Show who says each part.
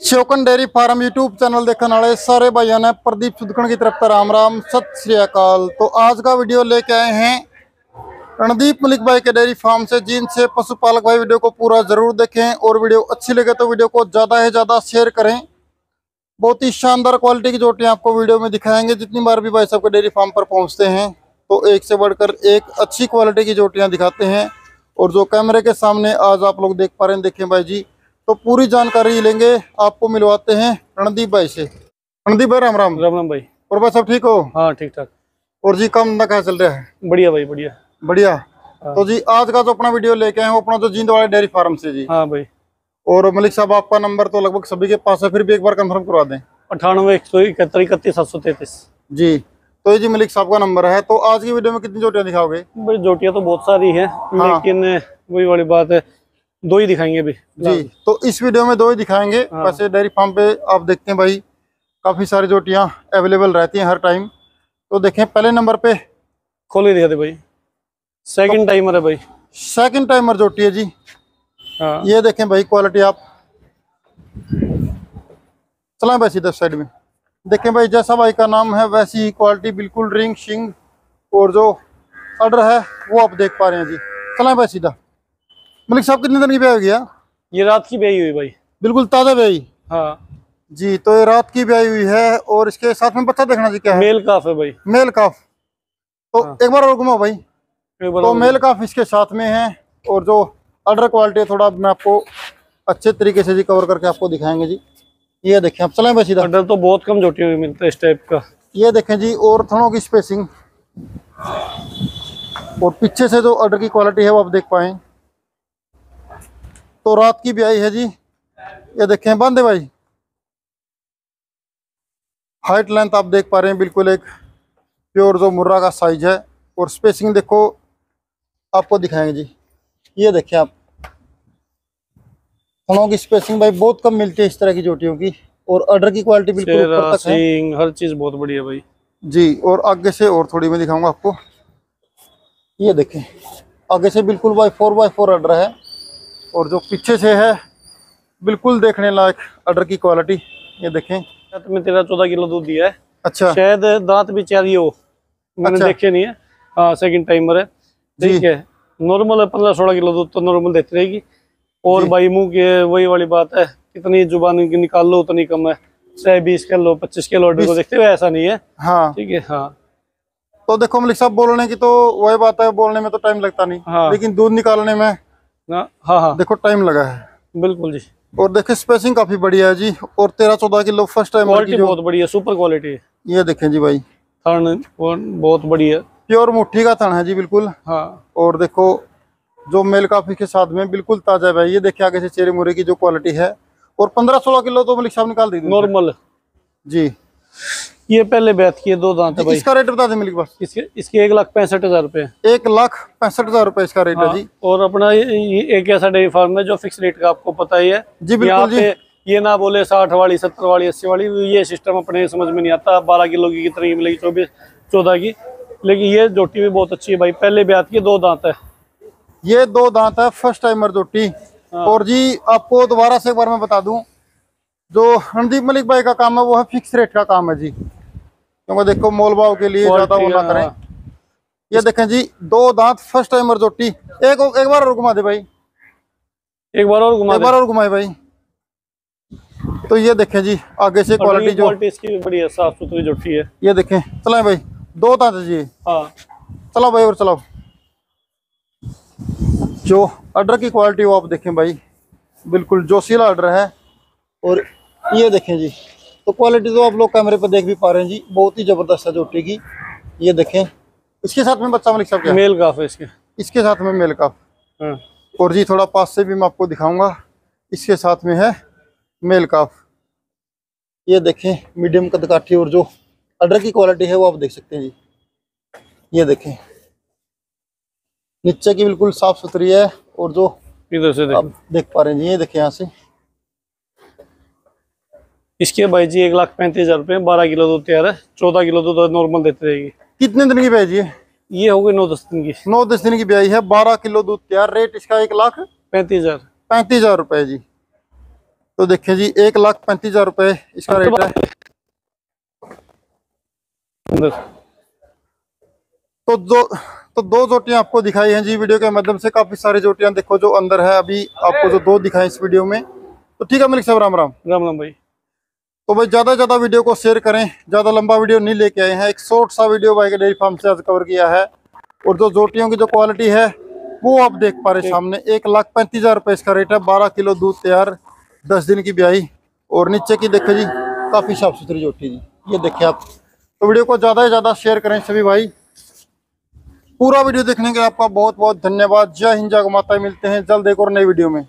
Speaker 1: ਸ਼ੋਕਨ dairy farm YouTube channel देखने वाले सारे भाइयों ने प्रदीप सुदकण की तरफ से राम राम सत श्री अकाल तो आज का वीडियो लेके आए हैं रणदीप मलिक भाई के डेयरी फार्म से जिनसे पशुपालक भाई वीडियो को पूरा जरूर देखें और वीडियो अच्छी लगे तो वीडियो को ज़्यादा से ज़्यादा शेयर करें बहुत ही शानदार क्वालिटी की जोटियां आपको वीडियो में दिखाएंगे जितनी बार भी भाई साहब के डेयरी फार्म पर पहुंचते हैं तो एक से बढ़कर एक अच्छी क्वालिटी की जोटियां दिखाते हैं और जो कैमरे के सामने आज आप लोग देख पा रहे हैं देखें भाई जी तो पूरी जानकारी लेंगे आपको मिलवाते हैं रणदीप भाई से। रणदीप भाई राम राम।
Speaker 2: राम राम भाई।
Speaker 1: और भाई सब ठीक हो?
Speaker 2: हाँ ठीक ठाक।
Speaker 1: और जी काम धंधा कैसा चल रहा है?
Speaker 2: बढ़िया भाई बढ़िया।
Speaker 1: बढ़िया। तो जी आज का जो अपना वीडियो लेके आए हैं वो अपना जो जींद वाले डेयरी फार्म से जी।
Speaker 2: हाँ भाई।
Speaker 1: और मलिक साहब आपका नंबर तो लगभग सभी के पास है फिर भी एक बार कंफर्म करवा दें।
Speaker 2: अठानवे एक सौ इकहत्तर इकतीस सात सौ तैतीस।
Speaker 1: जी। तो ये जी मलिक साहब का नंबर है तो आज की वीडियो में कितनी जोटियाँ दिखाओगे?
Speaker 2: भाई जोटियाँ तो बहुत सारी हैं
Speaker 1: हाँ।
Speaker 2: लेकिन वही वाली बात है दो ही दिखाएँगे अभी
Speaker 1: जी तो इस वीडियो में दो ही दिखाएँगे।
Speaker 2: हाँ।
Speaker 1: वैसे डेयरी फार्म पे आप देखते हैं भाई काफ़ी सारी जोटियाँ अवेलेबल रहती हैं हर टाइम। तो देखें पहले नंबर पे
Speaker 2: खोल के दिखा दे भाई। सेकंड टाइमर है भाई।
Speaker 1: सेकंड टाइमर जोटी है जी।
Speaker 2: हाँ।
Speaker 1: ये देखें भाई क्वालिटी आप। चलाएँ भाई सीधा साइड में। देखें भाई जैसा भाई का नाम है वैसी ही क्वालिटी बिल्कुल रिंग शिंग और जो ऑर्डर है वो आप देख पा रहे हैं जी। चलाएँ भाई सीधा। मलिक साहब कितने दिन की ब्याह हो? गया
Speaker 2: ये रात की ब्याई हुई भाई।
Speaker 1: बिल्कुल ताज़ा ब्याई
Speaker 2: हाँ।
Speaker 1: जी तो ये रात की ब्याही हुई है और इसके साथ में बच्चा देखना जी क्या है?
Speaker 2: मेल काफ है भाई।
Speaker 1: Male calf. तो
Speaker 2: हाँ।
Speaker 1: एक बार और घुमाओ भाई। तो मेल काफ इसके साथ में है और जो अडर क्वालिटी है थोड़ा मैं आपको अच्छे तरीके से जी कवर करके आपको दिखाएँगे जी। ये देखें आप चलें बस
Speaker 2: ऑर्डर तो बहुत कम जोटियों में मिलता है इस टाइप का।
Speaker 1: ये देखें जी और थनों की स्पेसिंग और पीछे से जो अडर की क्वालिटी है वो आप देख पाए। तो रात की ब्याई है जी। ये देखें बांधे भाई। हाइट लेंथ आप देख पा रहे हैं बिल्कुल एक प्योर जो मुर्रा का साइज़ है। और स्पेसिंग देखो आपको दिखाएँगे जी। ये देखें आप। थनों की स्पेसिंग भाई बहुत कम मिलती है इस तरह की चोटियों की। और अर्डर की क्वालिटी बिल्कुल ऊपर तक है।
Speaker 2: हर चीज़ बहुत बढ़िया भाई।
Speaker 1: जी और आगे से और थोड़ी मैं दिखाऊँगा आपको। ये देखें आगे से बिल्कुल बाई फोर बाई फोर अडर है। और जो पीछे से है बिल्कुल देखने लायक अडर की क्वालिटी ये देखें।
Speaker 2: रात में तेरह चौदह किलो दूध दिया है।
Speaker 1: अच्छा।
Speaker 2: शायद दांत भी चार ही हो। मैंने
Speaker 1: अच्छा।
Speaker 2: देखे नहीं है। हाँ सेकंड टाइमर है। ठीक है। नॉर्मल है पंद्रह सोलह किलो दूध तो नॉर्मल देती रहेगी। और। भाई मुँह के वही वाली बात है कितनी ज़ुबान की निकाल लो उतनी कम है। चाहे बीस कर लो पच्चीस किलो ऑर्डर को देखते हुए ऐसा नहीं है।
Speaker 1: हाँ।
Speaker 2: ठीक है हाँ।
Speaker 1: तो देखो मलिक साहब बोलने की तो वही बात है बोलने में तो टाइम लगता नहीं।
Speaker 2: हाँ।
Speaker 1: लेकिन दूध निकालने में
Speaker 2: हाँ हाँ
Speaker 1: देखो टाइम लगा है।
Speaker 2: बिल्कुल जी।
Speaker 1: और देखो स्पेसिंग काफ़ी बढ़िया है जी। और तेरह चौदह किलो फ़र्स्ट टाइम
Speaker 2: क्वालिटी बहुत बढ़िया सुपर क्वालिटी है।
Speaker 1: ये देखें जी भाई।
Speaker 2: थर्न बहुत बढ़िया।
Speaker 1: प्योर मुट्ठी का थन है जी बिल्कुल।
Speaker 2: हाँ।
Speaker 1: और देखो जो मेल काफ़ी के साथ में बिल्कुल ताज़ा है भाई। ये देखिए आगे से चेरे मुरे की जो क्वालिटी है। और पंद्रह सोलह किलो तो मलिक साहब निकाल दी
Speaker 2: नॉर्मल
Speaker 1: जी।
Speaker 2: ये पहले बैत किए दो दांत है भाई।
Speaker 1: इसका रेट बता दें मलिक बस
Speaker 2: इसके इसके एक लाख पैंसठ हज़ार रुपए।
Speaker 1: एक लाख पैंसठ हज़ार रुपए इसका रेट है
Speaker 2: हाँ,
Speaker 1: जी।
Speaker 2: और अपना ये, एक ऐसा डेयरी फार्म है जो फिक्स रेट का आपको पता ही है।
Speaker 1: जी बिल्कुल
Speaker 2: यहाँ
Speaker 1: जी।
Speaker 2: पे ये ना बोले साठ वाली सत्तर वाली अस्सी वाली ये सिस्टम अपने समझ में नहीं आता। बारह किलो की कितनी की मिलेगी चौबीस चौदह की। लेकिन ये जोटी भी बहुत अच्छी है भाई। पहले ब्यात की दो दांत है।
Speaker 1: ये दो दांत है फ़र्स्ट टाइमर जोटी।
Speaker 2: हाँ।
Speaker 1: और जी आपको दोबारा से एक बार मैं बता दूँ जो रणदीप मलिक भाई का काम है वो है फिक्स रेट का काम है जी। क्योंकि देखो मोल भाव के लिए ज़्यादा वो ना करें।
Speaker 2: हाँ।
Speaker 1: ये देखें जी दो दांत फ़र्स्ट टाइमर जोटी। एक एक बार और घुमा दे भाई।
Speaker 2: एक बार और घुमा
Speaker 1: एक बार और घुमाए भाई। तो ये देखें जी आगे से क्वालिटी जो
Speaker 2: इसकी भी बढ़िया साफ़ सुथरी जोटी है।
Speaker 1: ये देखें चलाएँ भाई। दो दांत है जी
Speaker 2: हाँ।
Speaker 1: चलाओ भाई और चलाओ। जो अडर की क्वालिटी वो आप देखें भाई। बिल्कुल जोशीला अडर है। और ये देखें जी तो क्वालिटी तो आप लोग कैमरे पर देख भी पा रहे हैं जी बहुत ही ज़बरदस्त है जोटी की। ये देखें इसके साथ में बच्चा मलिक साहब
Speaker 2: मेल काफ है इसके।
Speaker 1: इसके साथ में मेल का
Speaker 2: हाँ।
Speaker 1: और जी थोड़ा पास से भी मैं आपको दिखाऊँगा इसके साथ में है मेल काफ। ये देखें मीडियम कद कदकाठी और जो अडर की क्वालिटी है वो आप देख सकते हैं जी। ये देखें नीचे की बिल्कुल साफ़ सुथरी है और जो
Speaker 2: इधर से देख।
Speaker 1: आप देख पा रहे हैं जी ये देखें यहाँ से।
Speaker 2: इसके भाई जी एक लाख पैंतीस हज़ार रुपये बारह किलो दूध तैयार है चौदह किलो दूध नॉर्मल देती रहेगी।
Speaker 1: कितने दिन की ब्याज ये?
Speaker 2: ये हो गई नौ दस दिन की।
Speaker 1: नौ दस दिन की ब्याई है बारह किलो दूध तैयार रेट इसका एक लाख
Speaker 2: पैंतीस हज़ार।
Speaker 1: पैंतीस हज़ार रुपए जी। तो देखिए जी एक लाख पैंतीस हज़ार रुपए इसका रेट है। तो दो तो दो जोटियाँ आपको दिखाई हैं जी वीडियो के माध्यम से काफ़ी सारी जोटियाँ देखो जो अंदर है अभी आपको जो दो दिखाई इस वीडियो में। तो ठीक है मलिक साहब राम राम।
Speaker 2: राम राम भाई।
Speaker 1: तो भाई ज़्यादा ज़्यादा वीडियो को शेयर करें। ज़्यादा लंबा वीडियो नहीं लेके आए हैं। एक शॉर्ट सा वीडियो भाई के डेयरी फार्म से आज कवर किया है। और जो जोटियों की जो क्वालिटी है वो आप देख पा रहे सामने। एक लाख पैंतीस हज़ार रुपए इसका रेट है। बारह किलो दूध तैयार दस दिन की ब्याई। और नीचे की देखे जी काफ़ी साफ़ सुथरी जोटी जी ये देखिए आप। तो वीडियो को ज़्यादा से ज़्यादा शेयर करें सभी भाई। पूरा वीडियो देखने के लिए आपका बहुत बहुत धन्यवाद। जय हिंद जय माता मिलते हैं जल्द एक और नई वीडियो में।